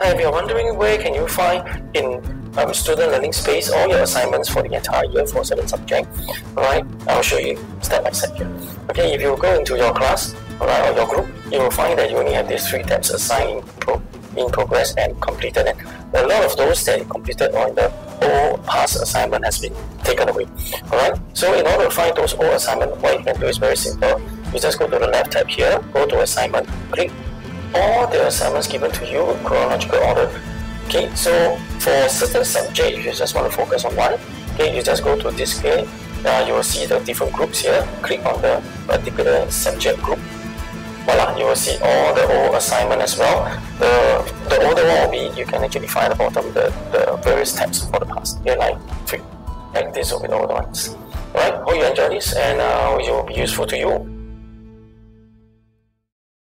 Now, if you're wondering where can you find in um, student learning space all your assignments for the entire year for certain subject, alright, I'll show you step by step here. Okay, if you go into your class, alright, or your group, you will find that you only have these three tabs assigned in, pro- in progress and completed. And a lot of those that you completed on the old past assignment has been taken away. Alright, so in order to find those old assignment, what you can do is very simple. You just go to the left tab here, go to assignment, click all the assignments given to you in chronological order. Okay, so for certain subject, if you just want to focus on one, okay, you just go to display. Uh, you will see the different groups here. Click on the particular subject group. Voila, you will see all the old assignment as well. The the older one will be you can actually find the bottom the, the various tabs for the past. Here like three. Like this will be the older ones. Alright, hope you enjoy this and uh, it will be useful to you.